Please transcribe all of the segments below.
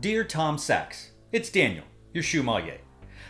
Dear Tom Sachs, it's Daniel, your shoemmelier.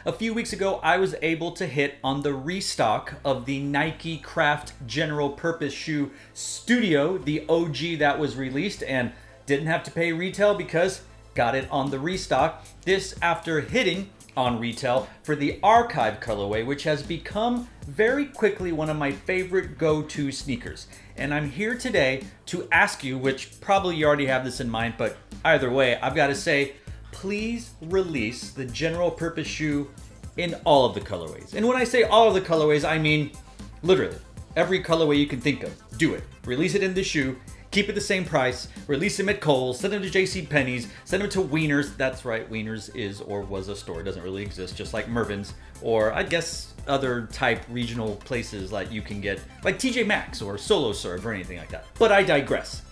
A few weeks ago, I was able to hit on the restock of the Nike Craft General Purpose Shoe Studio, the OG that was released, and didn't have to pay retail because got it on the restock. This after hitting on retail for the Archive colorway, which has become very quickly one of my favorite go-to sneakers. And I'm here today to ask you, which probably you already have this in mind, but either way, I've got to say, please release the general purpose shoe in all of the colorways. And when I say all of the colorways, I mean literally every colorway you can think of. Do it. Release it in the shoe. Keep it the same price. Release them at Kohl's. Send them to J.C. Penney's. Send them to Weiner's. That's right. Weiner's is or was a store. It doesn't really exist, just like Mervyn's or I guess other type regional places like you can get like TJ Maxx or Solo Serve or anything like that. But I digress.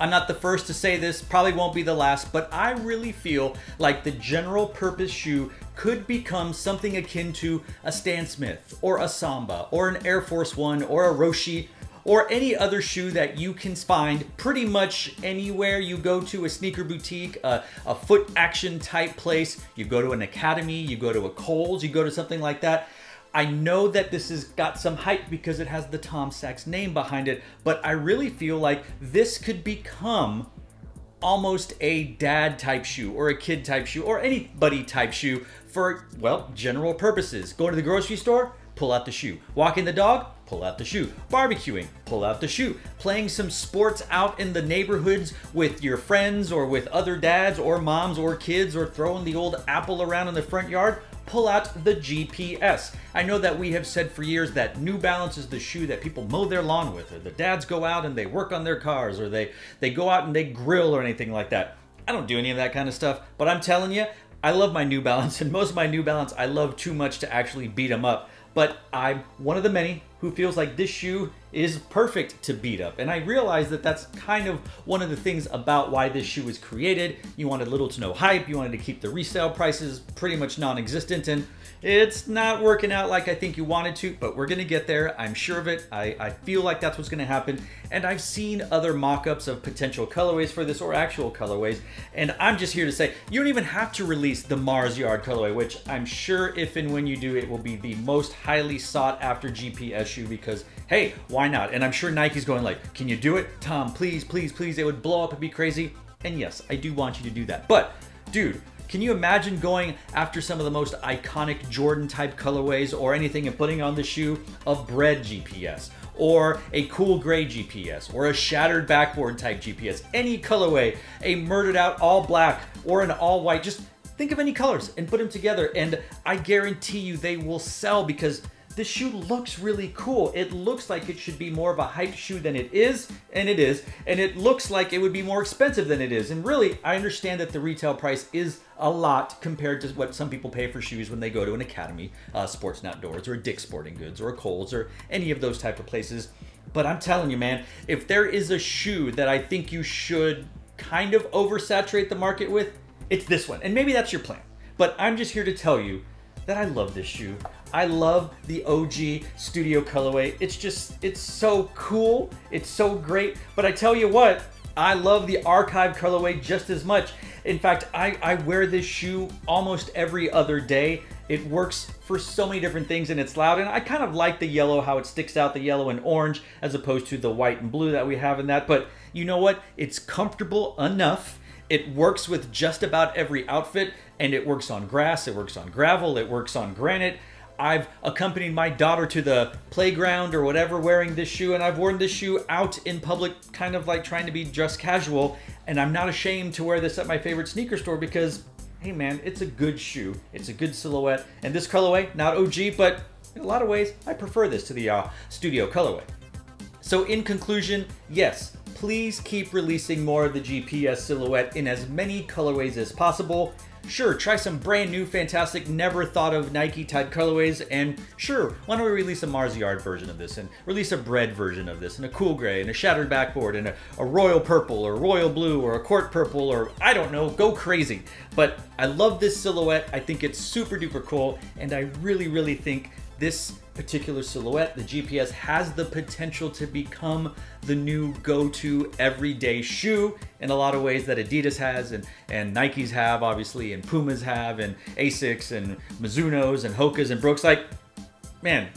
I'm not the first to say this, probably won't be the last, but I really feel like the general purpose shoe could become something akin to a Stan Smith or a Samba or an Air Force One or a Roshe or any other shoe that you can find pretty much anywhere you go to a sneaker boutique, a, a Footaction type place, you go to an academy, you go to a Kohl's, you go to something like that. I know that this has got some hype because it has the Tom Sachs name behind it, but I really feel like this could become almost a dad type shoe or a kid type shoe or anybody type shoe for, well, general purposes. Go to the grocery store, pull out the shoe. Walking the dog, pull out the shoe. Barbecuing, pull out the shoe. Playing some sports out in the neighborhoods with your friends or with other dads or moms or kids or throwing the old apple around in the front yard, pull out the GPS. I know that we have said for years that New Balance is the shoe that people mow their lawn with, or the dads go out and they work on their cars, or they, they go out and they grill or anything like that. I don't do any of that kind of stuff, but I'm telling you, I love my New Balance, and most of my New Balance I love too much to actually beat them up. But I'm one of the many who feels like this shoe is perfect to beat up. And I realize that that's kind of one of the things about why this shoe was created. You wanted little to no hype, you wanted to keep the resale prices pretty much non-existent, and it's not working out like I think you wanted to, but we're gonna get there. I'm sure of it. I, I feel like that's what's gonna happen. And I've seen other mock-ups of potential colorways for this or actual colorways. And I'm just here to say, you don't even have to release the Mars Yard colorway, which I'm sure if and when you do, it will be the most highly sought after GPS shoe because, hey, why not? And I'm sure Nike's going like, can you do it? Tom, please, please, please. It would blow up and be crazy. And yes, I do want you to do that. But, dude, can you imagine going after some of the most iconic Jordan type colorways or anything and putting on the shoe of bread GPS or a cool gray GPS or a shattered backboard type GPS, any colorway, a murdered out all black or an all white, just think of any colors and put them together and I guarantee you they will sell because this shoe looks really cool. It looks like it should be more of a hype shoe than it is, and it is. And it looks like it would be more expensive than it is. And really, I understand that the retail price is a lot compared to what some people pay for shoes when they go to an Academy, uh, Sports and Outdoors, or Dick's Sporting Goods, or a Kohl's, or any of those type of places. But I'm telling you, man, if there is a shoe that I think you should kind of oversaturate the market with, it's this one. And maybe that's your plan. But I'm just here to tell you that I love this shoe. I love the OG Studio colorway. It's just, it's so cool. It's so great. But I tell you what, I love the Archive colorway just as much. In fact, I, I wear this shoe almost every other day. It works for so many different things and it's loud. And I kind of like the yellow, how it sticks out, the yellow and orange, as opposed to the white and blue that we have in that. But you know what? It's comfortable enough. It works with just about every outfit and it works on grass, it works on gravel, it works on granite. I've accompanied my daughter to the playground or whatever wearing this shoe, and I've worn this shoe out in public, kind of like trying to be just casual. And I'm not ashamed to wear this at my favorite sneaker store because, hey man, it's a good shoe. It's a good silhouette. And this colorway, not OG, but in a lot of ways, I prefer this to the uh, studio colorway. So in conclusion, yes, please keep releasing more of the GPS silhouette in as many colorways as possible. Sure, try some brand new, fantastic, never thought of Nike type colorways, and sure, why don't we release a Mars Yard version of this, and release a bread version of this, and a cool gray, and a shattered backboard, and a, a royal purple, or royal blue, or a court purple, or I don't know, go crazy. But I love this silhouette, I think it's super duper cool, and I really, really think this particular silhouette, the GPS, has the potential to become the new go-to everyday shoe in a lot of ways that Adidas has and, and Nikes have, obviously, and Pumas have, and Asics and Mizuno's and Hoka's and Brooks. Like, man,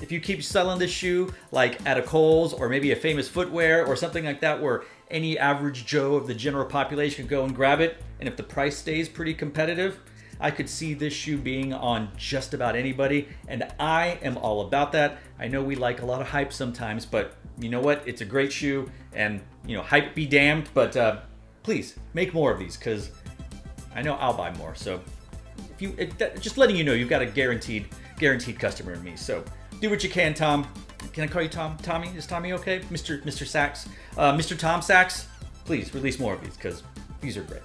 if you keep selling this shoe like at a Kohl's or maybe a famous footwear or something like that where any average Joe of the general population can go and grab it, and if the price stays pretty competitive, I could see this shoe being on just about anybody, and I am all about that. I know we like a lot of hype sometimes, but you know what? It's a great shoe, and you know, hype be damned, but uh, please make more of these because I know I'll buy more. So if you, it, just letting you know, you've got a guaranteed, guaranteed customer in me. So do what you can, Tom. Can I call you Tom? Tommy? Is Tommy okay? Mr. Mr. Sachs? Uh, Mr. Tom Sachs? Please release more of these because these are great.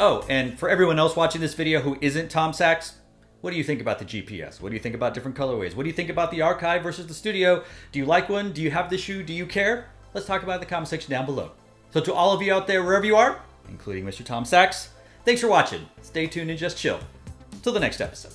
Oh, and for everyone else watching this video who isn't Tom Sachs, what do you think about the GPS? What do you think about different colorways? What do you think about the archive versus the studio? Do you like one? Do you have the shoe? Do you care? Let's talk about it in the comment section down below. So to all of you out there, wherever you are, including Mr. Tom Sachs, thanks for watching. Stay tuned and just chill. Till the next episode.